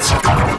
Podcast.